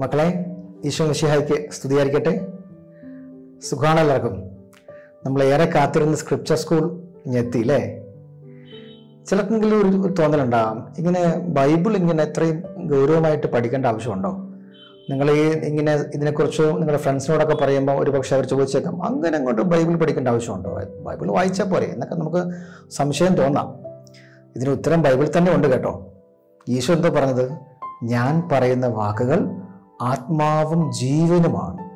മക്കളെ ഈശോ മിഷിഹായിക്ക് സ്തുതിയായിരിക്കട്ടെ. സുഖമാണ് എല്ലാവർക്കും. ഏറെ കാത്തിരുന്ന സ്ക്രിപ്ചർ സ്കൂൾ ഇനി എത്തി അല്ലേ? ചിലർക്കെങ്കിലും ഒരു തോന്നലുണ്ടാകാം ഇങ്ങനെ ബൈബിൾ ഇങ്ങനെ എത്രയും ഗൗരവമായിട്ട് പഠിക്കേണ്ട ആവശ്യമുണ്ടോ? നിങ്ങൾ ഈ ഇങ്ങനെ ഇതിനെക്കുറിച്ച് നിങ്ങളുടെ ഫ്രണ്ട്സിനോടൊക്കെ പറയുമ്പോൾ ഒരു പക്ഷേ അവർ ചോദിച്ചേക്കാം അങ്ങനെ അങ്ങോട്ട് ബൈബിൾ പഠിക്കേണ്ട ആവശ്യമുണ്ടോ? ബൈബിൾ വായിച്ചാൽ പോരെ എന്നൊക്കെ നമുക്ക് സംശയം തോന്നാം. ഇതിന് ഉത്തരം ബൈബിൾ തന്നെ ഉണ്ട് കേട്ടോ. ഈശോ എന്താ പറഞ്ഞത്? ഞാൻ പറയുന്ന വാക്കുകൾ ആത്മാവും ജീവനുമാണ്.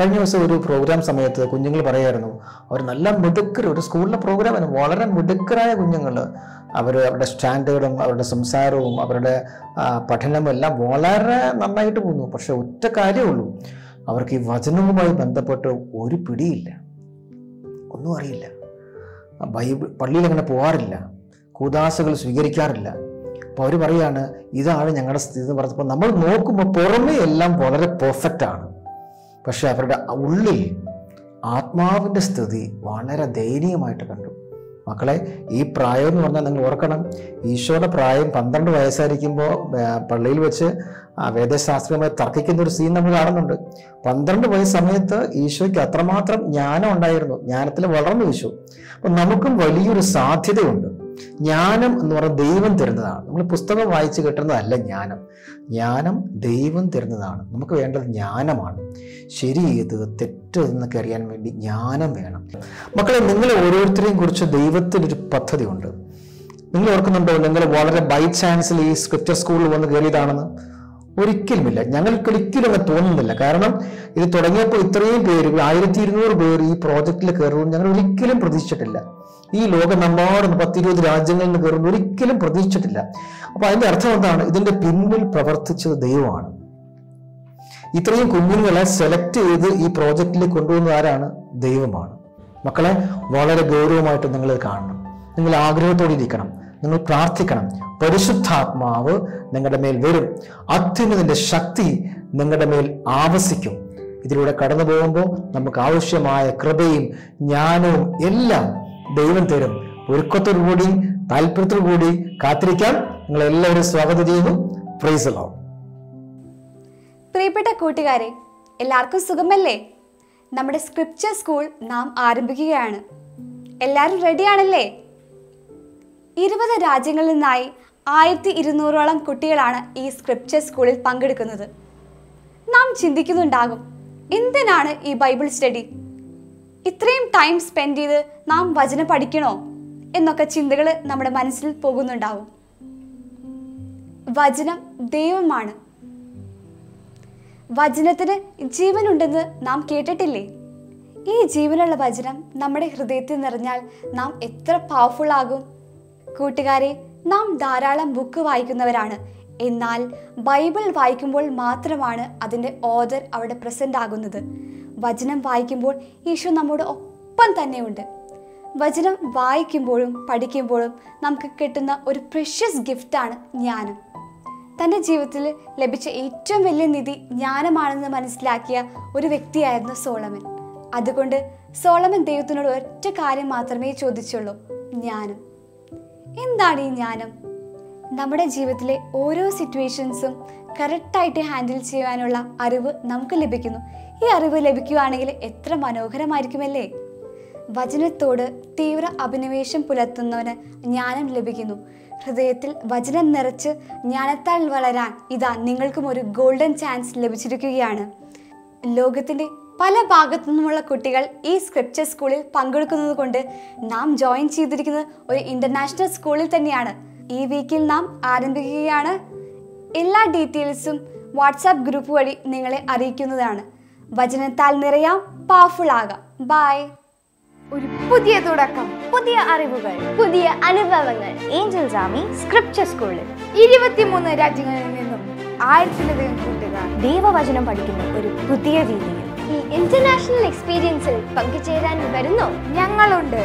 കഴിഞ്ഞ ദിവസം ഒരു പ്രോഗ്രാം സമയത്ത് കുഞ്ഞുങ്ങൾ പറയായിരുന്നു അവർ നല്ല മിടുക്കർ ഒരു സ്കൂളിലെ പ്രോഗ്രാമാണ് വളരെ മിടുക്കരായ കുഞ്ഞുങ്ങൾ അവർ അവരുടെ സ്റ്റാൻഡേർഡും അവരുടെ സംസാരവും അവരുടെ പഠനവും എല്ലാം വളരെ നന്നായിട്ട് പോകുന്നു. പക്ഷെ ഒറ്റ കാര്യമുള്ളൂ അവർക്ക് ഈ വചനവുമായി ബന്ധപ്പെട്ട് ഒരു പിടിയില്ല. ഒന്നും അറിയില്ല. ബൈബിൾ പള്ളിയിൽ അങ്ങനെ പോകാറില്ല കൂതാശകൾ സ്വീകരിക്കാറില്ല. അപ്പോൾ അവർ പറയാണ് ഇതാണ് ഞങ്ങളുടെ സ്ഥിതി എന്ന് പറഞ്ഞപ്പോൾ നമ്മൾ നോക്കുമ്പോൾ പുറമേ എല്ലാം വളരെ പെർഫെക്റ്റ് ആണ്. പക്ഷേ അവരുടെ ഉള്ളിൽ ആത്മാവിന്റെ സ്ഥിതി വളരെ ദയനീയമായിട്ട് കണ്ടു. മക്കളെ ഈ പ്രായം എന്ന് പറഞ്ഞാൽ നിങ്ങൾ ഓർക്കണം ഈശോയുടെ പ്രായം പന്ത്രണ്ട് വയസ്സായിരിക്കുമ്പോൾ പള്ളിയിൽ വെച്ച് വേദശാസ്ത്രീയമായി തർക്കിക്കുന്ന ഒരു സീൻ നമ്മൾ കാണുന്നുണ്ട്. പന്ത്രണ്ട് വയസ്സ് സമയത്ത് ഈശോയ്ക്ക് അത്രമാത്രം ജ്ഞാനം ഉണ്ടായിരുന്നു. ജ്ഞാനത്തിൽ വളർന്നു ഈശോ. അപ്പം നമുക്കും വലിയൊരു സാധ്യതയുണ്ട്. ജ്ഞാനം എന്ന് പറയുന്നത് ദൈവം തരുന്നതാണ്. നമ്മൾ പുസ്തകം വായിച്ച് കിട്ടുന്നതല്ല ജ്ഞാനം. ജ്ഞാനം ദൈവം തരുന്നതാണ്. നമുക്ക് വേണ്ടത് ജ്ഞാനമാണ്. ശരി ഏത് തെറ്റ് എന്നൊക്കെ അറിയാൻ വേണ്ടി ജ്ഞാനം വേണം. മക്കളെ നിങ്ങൾ ഓരോരുത്തരെയും കുറിച്ച് ദൈവത്തിനൊരു പദ്ധതിയുണ്ട് നിങ്ങൾ ഓർക്കുന്നുണ്ടോ നിങ്ങൾ വളരെ ബൈ ചാൻസിൽ ഈ സ്ക്രിപ്റ്റർ സ്കൂളിൽ വന്ന് കയറിയതാണെന്ന്? ഒരിക്കലുമില്ല. ഞങ്ങൾക്ക് ഒരിക്കലും അങ്ങനെ തോന്നുന്നില്ല. കാരണം ഇത് തുടങ്ങിയപ്പോൾ ഇത്രയും പേര് ആയിരത്തി ഇരുന്നൂറ് പേര് ഈ പ്രോജക്റ്റിൽ കയറുമെന്ന് ഞങ്ങൾ ഒരിക്കലും പ്രതീക്ഷിച്ചിട്ടില്ല. ഈ ലോകം ലോകമെമ്പാടും പത്തിരുപത് രാജ്യങ്ങളിൽ നിന്ന് കയറുന്ന ഒരിക്കലും പ്രതീക്ഷിച്ചിട്ടില്ല. അപ്പൊ അതിന്റെ അർത്ഥം എന്താണ്? ഇതിന്റെ പിന്നിൽ പ്രവർത്തിച്ചത് ദൈവമാണ്. ഇത്രയും കുഞ്ഞുങ്ങളെ സെലക്ട് ചെയ്ത് ഈ പ്രോജക്റ്റിൽ കൊണ്ടുവന്നത് ആരാണ്? ദൈവമാണ്. മക്കളെ വളരെ ഗൗരവമായിട്ട് നിങ്ങൾ കാണണം. നിങ്ങൾ ആഗ്രഹത്തോടെ ഇരിക്കണം. നിങ്ങൾ പ്രാർത്ഥിക്കണം. പരിശുദ്ധാത്മാവ് നിങ്ങളുടെ മേൽ വരും. അത്യുന്നതിന്റെ ശക്തി നിങ്ങളുടെ മേൽ ആവസിക്കും. ഇതിലൂടെ കടന്നു പോകുമ്പോൾ നമുക്ക് ആവശ്യമായ കൃപയും ജ്ഞാനവും എല്ലാം ദൈവം തരും. ഒരുക്കത്തോടു കൂടി താല്പര്യത്തോടു കൂടി കാത്തിരിക്കാൻ നിങ്ങൾ എല്ലാവരും സ്വാഗതം ചെയ്യുന്നു. പ്രൈസ് പ്രിയപ്പെട്ട കൂട്ടുകാരെ എല്ലാവർക്കും സുഖമല്ലേ? നമ്മുടെ സ്ക്രിപ്ചർ സ്കൂൾ നാം ആരംഭിക്കുകയാണ്. എല്ലാവരും റെഡിയാണല്ലേ ഇരുപത് രാജ്യങ്ങളിൽ നിന്നായി ആയിരത്തി ഇരുന്നൂറോളം കുട്ടികളാണ് ഈ സ്ക്രിപ്ചർ സ്കൂളിൽ പങ്കെടുക്കുന്നത്. നാം ചിന്തിക്കുന്നുണ്ടാകും എന്തിനാണ് ഈ ബൈബിൾ സ്റ്റഡി ഇത്രയും ടൈം സ്പെൻഡ് ചെയ്ത് നാം വചനം പഠിക്കണോ? എന്നൊക്കെ ചിന്തകൾ നമ്മുടെ മനസ്സിൽ പോകുന്നുണ്ടാവും. വചനം ദൈവമാണ്. വചനത്തിന് ജീവനുണ്ടെന്ന് നാം കേട്ടിട്ടില്ലേ? ഈ ജീവനുള്ള വചനം നമ്മുടെ ഹൃദയത്തിൽ നിറഞ്ഞാൽ നാം എത്ര പവർഫുൾ ആകും. കൂട്ടുകാരെ നാം ധാരാളം ബുക്ക് വായിക്കുന്നവരാണ്. എന്നാൽ ബൈബിൾ വായിക്കുമ്പോൾ മാത്രമാണ് അതിന്റെ ഓദർ അവിടെ പ്രസന്റ് ആകുന്നത്. വചനം വായിക്കുമ്പോൾ ഈശോ നമ്മുടെ ഒപ്പം തന്നെയുണ്ട്. വചനം വായിക്കുമ്പോഴും പഠിക്കുമ്പോഴും നമുക്ക് കിട്ടുന്ന ഒരു പ്രഷ്യസ് ഗിഫ്റ്റാണ് ജ്ഞാനം. തന്റെ ജീവിതത്തിൽ ലഭിച്ച ഏറ്റവും വലിയ നിധി ജ്ഞാനമാണെന്ന് മനസ്സിലാക്കിയ ഒരു വ്യക്തിയായിരുന്നു സോളമൻ. അതുകൊണ്ട് സോളമൻ ദൈവത്തിനോട് ഒറ്റ കാര്യം മാത്രമേ ചോദിച്ചുള്ളൂ ജ്ഞാനം. എന്താണ് ഈ ജ്ഞാനം? നമ്മുടെ ജീവിതത്തിലെ ഓരോ സിറ്റുവേഷൻസും കറക്റ്റായിട്ട് ഹാൻഡിൽ ചെയ്യാനുള്ള അറിവ് നമുക്ക് ലഭിക്കുന്നു. ഈ അറിവ് ലഭിക്കുകയാണെങ്കിൽ എത്ര മനോഹരമായിരിക്കുമല്ലേ? വചനത്തോട് തീവ്ര അഭിനിവേശം പുലർത്തുന്നവന് ജ്ഞാനം ലഭിക്കുന്നു. ഹൃദയത്തിൽ വചനം നിറച്ച് ജ്ഞാനത്താൽ വളരാൻ ഇതാ നിങ്ങൾക്കും ഒരു ഗോൾഡൻ ചാൻസ് ലഭിച്ചിരിക്കുകയാണ്. ലോകത്തിന്റെ പല ഭാഗത്തു നിന്നുമുള്ള കുട്ടികൾ ഈ സ്ക്രിപ്ചർ സ്കൂളിൽ പങ്കെടുക്കുന്നത് കൊണ്ട് നാം ജോയിൻ ചെയ്തിരിക്കുന്നത് ഒരു ഇന്റർനാഷണൽ സ്കൂളിൽ തന്നെയാണ്. ഈ വീക്കിൽ നാം ആരംഭിക്കുകയാണ്. എല്ലാ ഡീറ്റെയിൽസും വാട്സാപ്പ് ഗ്രൂപ്പ് വഴി നിങ്ങളെ അറിയിക്കുന്നതാണ്. വചനത്താൽ നിറയാം പവർഫുൾ ആകാം. ബൈ ഒരു പുതിയ തുടക്കം പുതിയ അറിവുകൾ പുതിയ അനുഭവങ്ങൾ. ഏഞ്ചൽ ജാമി സ്ക്രിപ്ചർ സ്കൂളിൽ ഇരുപത്തിമൂന്ന് രാജ്യങ്ങളിൽ നിന്നും ആയിരത്തിലധികം കൂട്ടുകാർ ദൈവവചനം പഠിക്കുന്ന ഒരു പുതിയ രീതിയിൽ. ഈ ഇന്റർനാഷണൽ എക്സ്പീരിയൻസിൽ പങ്കുചേരാൻ വരുന്നോ. ഞങ്ങളുണ്ട്.